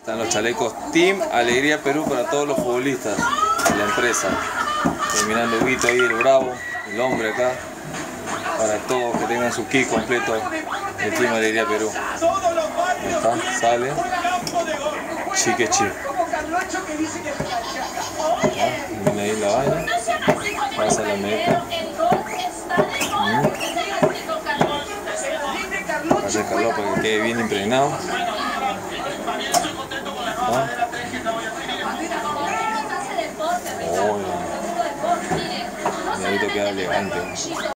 Están los chalecos Team Alegría Perú para todos los futbolistas de la empresa. Terminando Huguito ahí, el bravo, el hombre acá. Para todos que tengan su kit completo de Team Alegría Perú. Ahí está, sale. Chique chique. Mira ahí la vaina. Pasa la meta. Pasa el calor para que quede bien impregnado. Itu dia, 点